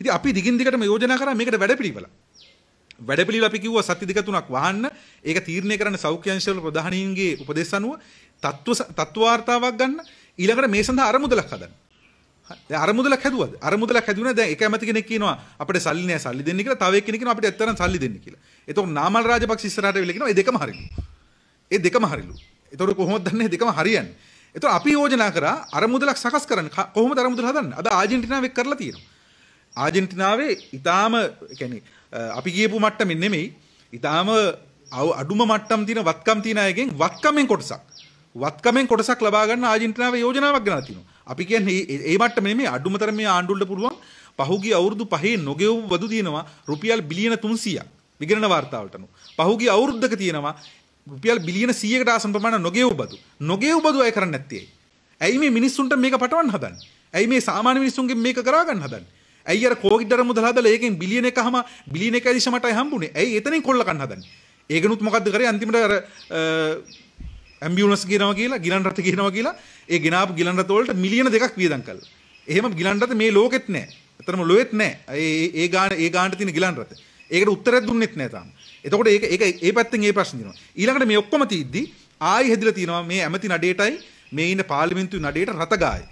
ඉතින් අපි දිගින් දිගටම යෝජනා කරා මේකට වැඩපිළිවෙල. වැඩපිළිවෙල අපි කිව්වා සති දෙක තුනක් වහන්න ඒක තීරණය කරන්න සෞඛ්‍ය අංශවල ප්‍රධානීන්ගේ උපදෙස් අනුව තත්ත්ව තත්ත්වාර්තාවක් ගන්න ඊළඟට මේ සඳහා අරමුදලක් හදන්න. දැන් අරමුදලක් හැදුවද? අරමුදලක් හැදුණා දැන් එක ඇමති කෙනෙක් කියනවා අපිට සල්ලි නෑ සල්ලි දෙන්න කියලා. තව එක්කෙනෙක් කියනවා අපිට ඇත්තටම සල්ලි දෙන්න කියලා. එතකොට නාමල් රාජපක්ෂ ඉස්සරහට වෙලා කියනවා ඒ දෙකම හරිලු. ඒ දෙකම හරිලු. එතකොට කොහොමද දන්නේ දෙකම හරියන්නේ? එතකොට අපි යෝජනා කරා අරමුදලක් සකස් කරන්න කොහොමද අරමුදල හදන්නේ? අද ආජන්ටිනාවෙක් කරලා තියෙනවා. ආජන්ටිනාවේ ඊටාම කියන්නේ අපි කියපු මට්ටමින් නෙමෙයි ඊටාම අඩුම මට්ටම් තියෙන වත්කම් තියෙන අයගෙන් වත්කමෙන් කොටසක් වත්කමෙන් කොටසක් ලබා ගන්න ආජන්ටිනාවේ යෝජනාවක් ගෙනලා තිනවා. අපි කියන්නේ ඒ මට්ටම නෙමෙයි අඩුම තරමේ ආණ්ඩුවලට පුළුවන් පහුගිය අවුරුදු පහේ නොගෙවු වදු තියෙනවා රුපියල් බිලියන 300ක් විගණන වාර්තාවලට අනුව. පහුගිය අවුරුද්දක තියෙනවා රුපියල් බිලියන 100කට ආසන්න ප්‍රමාණයක් නොගෙවු බදු. නොගෙවු බදු අය කරන්නේ නැත්තේ. ඇයි මේ මිනිස්සුන්ට මේක පටවන්න හදන්නේ? ඇයි මේ සාමාන්‍ය මිනිස්සුන්ගෙන් මේක කරා ගන්න හදන්නේ? ඇයි අර කෝවිඩ් මුදල හදලා ඒකෙන් බිලියන එකම බිලියන එකයි දිශමටයි හම්බුනේ. ඇයි එතනින් කොල්ල කන්න හදන්නේ? ඒකනුත් මොකද්ද කරේ අන්තිමට අර ඇම්බියුලන්ස් ගෙනවා කියලා ගිලන් රථ ගෙනවා කියලා ඒ ගෙනාපු ගිලන් රථ වලට මිලියන දෙකක් වියදම් කළා. එහෙම ගිලන් රථ මේ ලෝකෙත් නැහැ. අතරම ලොවෙත් නැහැ. ඒ ඒ ගාන ඒ ගානට තියෙන ගිලන් රථ. ඒකට උත්තරයක් දුන්නෙත් නැහැ තාම. එතකොට ඒක ඒක ඒ පැත්තෙන් ඒ ප්‍රශ්න දිනවා. ඊළඟට මේ ඔක්කොම තීද්දි ආයි හැදිලා තියෙනවා මේ ඇමති නඩේටයි මේ ඉන්න පාර්ලිමේන්තු නඩේට රතගාය.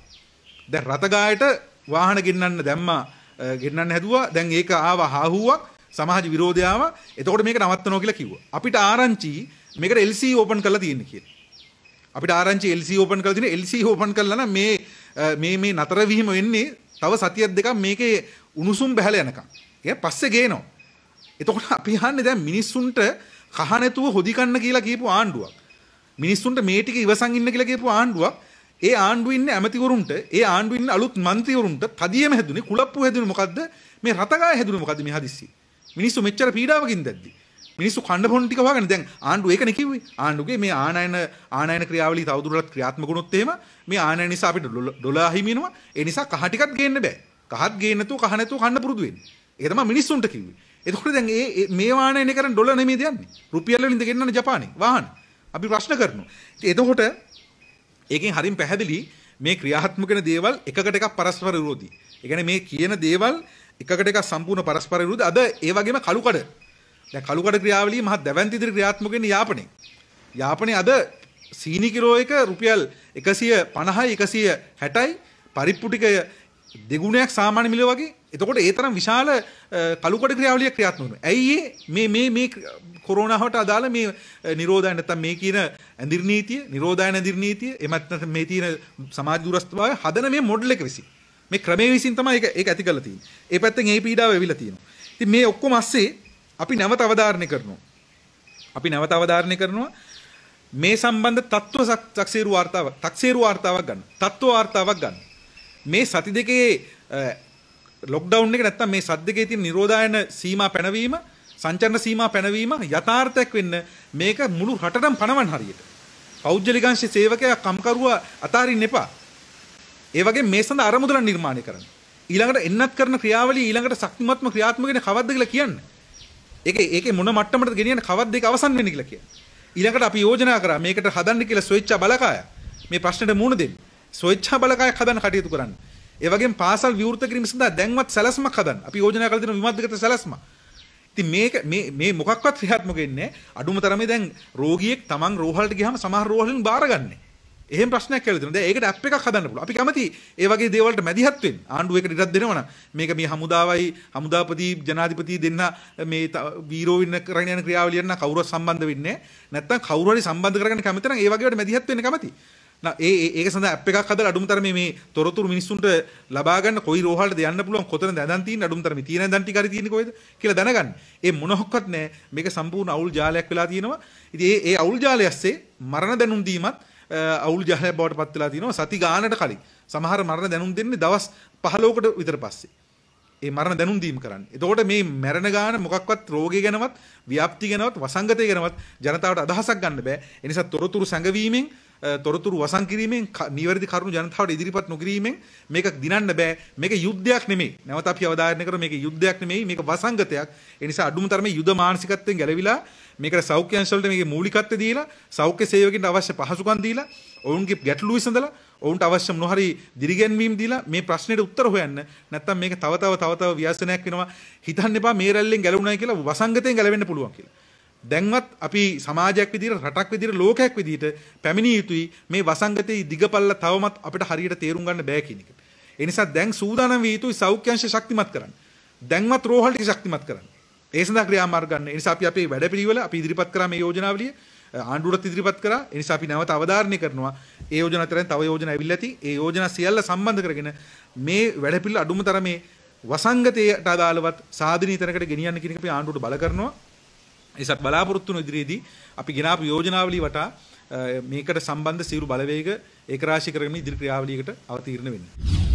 දැන් රතගායට වාහන ගෙන්නන්න දැම්මා ගෙන්නන්න හැදුවා. දැන් ඒක ආවා හාහුවක් සමාජ විරෝධයාව. එතකොට මේක නවත්තනවා කියලා කිව්වා. අපිට ආරංචි මේකට LC ඕපන් කරලා තියෙන්නේ කියලා. අපිට ආරංචි LC ඕපන් කරලා තියෙන LC ඕපන් කළා නම් මේ මේ මේ නතර වීම වෙන්නේ තව සතියක් දෙකක් මේකේ උණුසුම් බහැලා යනකම්. ඒක පස්සේ ගේනවා. එතකොට අපි අහන්නේ දැන් මිනිස්සුන්ට කහ නැතුව හොදි කන්න කියලා කියපු ආණ්ඩුවක්. මිනිස්සුන්ට මේ ටික ඉවසන් ඉන්න කියලා කියපු ආණ්ඩුවක්. ඒ ආණ්ඩුව ඉන්න ඇමතිවරුන්ට ඒ ආණ්ඩුව ඉන්න අලුත් මන්ත්‍රීවරුන්ට තදියම හැදුනේ කුලප්පු හැදුනේ මොකද්ද? මේ රතගාය හැදුනේ මොකද්ද මේ හදිස්සි මිනිස්සු මෙච්චර පීඩාවකින් දැද්දි. මිනිස්සු කණ්ඩ පොන් ටික වහගෙන දැන් ආණ්ඩුව ඒකනේ කිව්වේ. ආණ්ඩුවේ මේ ආනයන ආනයන ක්‍රියාවලිය තවදුරටත් ක්‍රියාත්මක වුණොත් එහෙම මේ ආනයන නිසා අපිට ඩොලර් හිමිනවා ඒ නිසා කහ ටිකක් ගේන්න බෑ. කහත් ගේන්න නැතුව කහ නැතුව කන්න පුරුදු වෙන්න. ඒක තමයි මිනිස්සුන්ට කිව්වේ. එතකොට දැන් මේ මේ වාහනයනේ කරන්නේ ඩොලර් නෙමෙයි දෙන්නේ රුපියල් වලින්ද ගෙන්නන්නේ ජපානේ. වාහන. අපි ප්‍රශ්න කරනවා. එතකොට ඒකෙන් හරින් පැහැදිලි මේ ක්‍රියාත්මක වෙන දේවල් එකකට එකක් පරස්පර විරෝධී. ඒ කියන්නේ මේ කියන දේවල් එකකට එකක් සම්පූර්ණ පරස්පර විරුද්ධ අද ඒ වගේම කළුකඩ දැන් කළුකඩ ක්‍රියාවලිය මහත් දැවැන්ත ඉදිරි ක්‍රියාත්මක වෙන්නේ යාපනයේ. යාපනයේ අද සීනි කිලෝ එක රුපියල් 150යි 160යි පරිප්පු ටික දෙගුණයක් සාමාන්‍ය මිල වගේ. එතකොට ඒ තරම් විශාල කළුකඩ ක්‍රියාවලියක් ක්‍රියාත්මක වෙනවා. ඇයි මේ මේ මේ කොරෝනාවට අදාළ මේ නිරෝධය නැත්නම් මේ කියන ඇඳිරි නීතිය, නිරෝධය ඇඳිරි නීතිය, එමත් නැත්නම් මේ තියෙන සමාජ දුරස්ථභාවය හදන මේ මොඩල් එක විසින්. මේ ක්‍රමයේ විසින් තමයි ඒක ඒක ඇති කරලා තියෙන්නේ. ඒ පැත්තෙන් ඒ පීඩාව එවිලා තියෙනවා. ඉතින් මේ ඔක්කොම ASCII අපි නැවත අවධාරණය කරනවා. අපි නැවත අවධාරණය කරනවා මේ සම්බන්ධ තත්ත්ව තක්සේරු වාර්තාවක් තක්සේරු වාර්තාවක් ගන්න. තත්ත්ව වාර්තාවක් ගන්න. මේ සති දෙකේ ලොක්ඩවුන් එක නැත්තම් මේ සත් දෙකේ තියෙන නිරෝධායන සීමා පැනවීම සංචරණ සීමා පැනවීම යථාර්ථයක් වෙන්න මේක මුළු රටටම පනවන්න හරියට. පෞද්ගලිකංශ සේවකයා කම්කරුවා අතාරින්න එපා. ඒ වගේ මේ සඳහා අරමුදල නිර්මාණය කරන්න. ඊළඟට එන්නත් කරන ක්‍රියාවලිය ඊළඟට ශක්තිමත්ම ක්‍රියාත්මක වෙන්නේ කවද්ද කියලා කියන්න. ඒකේ ඒකේ මොන මට්ටමටද ගෙනියන්න කවද්ද ඒක අවසන් වෙන්නේ කියලා කියන්න. ඊළඟට අපි යෝජනා කරා මේකට හදන්න කියලා ස්වේච්ඡා බලකාය. මේ ප්‍රශ්නෙට මුහුණ දෙන්න. ස්වේච්ඡා බලකායක් හදන්න කටයුතු කරන්න. ඒ වගේම පාසල් විවෘත කිරීම සඳහා දැන්වත් සැලැස්මක් හදන්න. අපි යෝජනා කරලා තියෙන විමර්ශකගත සැලැස්ම. ඉතින් මේක මේ මේ මොකක්වත් ක්‍රියාත්මක වෙන්නේ නැහැ. අඩුම තරමේ දැන් රෝගියෙක් Taman රෝහලට ගියාම සමහර රෝහලින් බාරගන්නේ. එහෙම ප්‍රශ්නයක් කියලා දෙනවා. දැන් ඒකට ඇප් එකක් හදන්න පුළුවන්. අපි කැමති ඒ වගේ දේවල්ට මැදිහත් වෙන්න. ආණ්ඩුව එකට ඉඩක් දෙනවා නම් මේක මේ හමුදාවයි හමුදාපති ජනාධිපති දෙන්න මේ වීරෝ වෙන්න කරගෙන යන ක්‍රියාවලියන් නම් කවුරුවත් සම්බන්ධ වෙන්නේ නැහැ. නැත්තම් කවුරු හරි සම්බන්ධ කරගන්න කැමති නම් ඒ වගේ වලට මැදිහත් වෙන්න කැමති. ඒ ඒක සඳහා ඇප් එකක් හදලා අඩුම තරමේ මේ තොරතුරු මිනිස්සුන්ට ලබා ගන්න කොයි රෝහලටද යන්න පුළුවන් කොතනද ඇඳන් තියෙන්නේ අඩුම තරමේ තියෙන ඇඳන් ටික හරි තියෙන්නේ කොහෙද කියලා දැනගන්න. ඒ මොනක්වත් නැහැ. මේක සම්පූර්ණ අවුල් ජාලයක් වෙලා තියෙනවා. ඉතින් ඒ ඒ අවුල් ජාලය ඇස්සේ මරණ දැනුම් දීමත් අවුල් ජාලයක් බවට පත් වෙලා තියෙනවා. සති ගානට කලින්. සමහර මරණ දැනුම් දෙන්නේ දවස් 15කට විතර පස්සේ. ඒ මරණ දැනුම් දීම කරන්නේ. එතකොට මේ මැරෙන ගාන මොකක්වත් රෝගය ගැනවත්, ව්‍යාප්ති ගැනවත්, වසංගතය ගැනවත් ජනතාවට අදහසක් ගන්න බෑ. ඒ නිසා තොරතුරු සංගවීමෙන් තොරතුරු වසන් කිරීමෙන් නිවැරදි කරුණු ජනතාවට ඉදිරිපත් නොකිරීමෙන් මේක දිනන්න බෑ. මේක යුද්ධයක් නෙමෙයි. නැවත අපි අවධාරණය කරමු මේක යුද්ධයක් නෙමෙයි. මේක වසංගතයක්. ඒ නිසා අඩුම තරමේ යුද මානසිකත්වයෙන් ගැලවිලා මේකට සෞඛ්‍ය අංශ වලට මේකේ මූලිකත්වය දීලා සෞඛ්‍ය සේවකින්ට අවශ්‍ය පහසුකම් දීලා ඔවුන්ගේ ගැටලු විසඳලා ඔවුන්ට අවශ්‍ය මොනහරි දිරිගැන්වීම් දීලා මේ ප්‍රශ්නෙට උත්තර හොයන්න. නැත්නම් මේක තව තව තව තව ව්‍යසනයක් වෙනවා. හිතන්න එපා මේ රැල්ලෙන් ගැලවුණායි කියලා වසංගතයෙන් ගැලවෙන්න පුළුවන් කියලා. දැන්වත් අපි සමාජයක් විදිහට රටක් විදිහට ලෝකයක් විදිහට පැමිණිය යුතුයි මේ වසංගතයේ දිගපල්ල තවමත් අපිට හරියට තේරුම් ගන්න බෑ කියන එක. ඒ නිසා දැන් සූදානම් විය යුතුයි සෞඛ්‍යංශ ශක්තිමත් කරන්න. දැන්වත් රෝහල් ටික ශක්තිමත් කරන්න. ඒ සඳහා ක්‍රියාමාර්ග ගන්න. ඒ නිසා අපි අපේ වැඩපිළිවෙල අපි ඉදිරිපත් කරා මේ යෝජනාවලිය ආණ්ඩුවට ඉදිරිපත් කරා. ඒ නිසා අපි නැවත අවධාරණය කරනවා. ඒ යෝජනා අතරින් තව යෝජනා ඇවිල්ලා ඇති. ඒ යෝජනා සියල්ල සම්බන්ධ කරගෙන මේ වැඩපිළිවෙල අඩුම තරමේ වසංගතයට අදාළවත් සාධනීය තැනකට ගෙනියන්න කියන එක අපි ආණ්ඩුවට බල කරනවා. ඒසත් බලාපොරොත්තු වන ඉදිරියේදී අපි ගෙනාපු යෝජනාවලිය වටා මේකට සම්බන්ධ සියලු බලවේග ඒකරාශී කරගෙන ඉදිරි ක්‍රියාවලියකට අවතීර්ණ වෙන්නේ.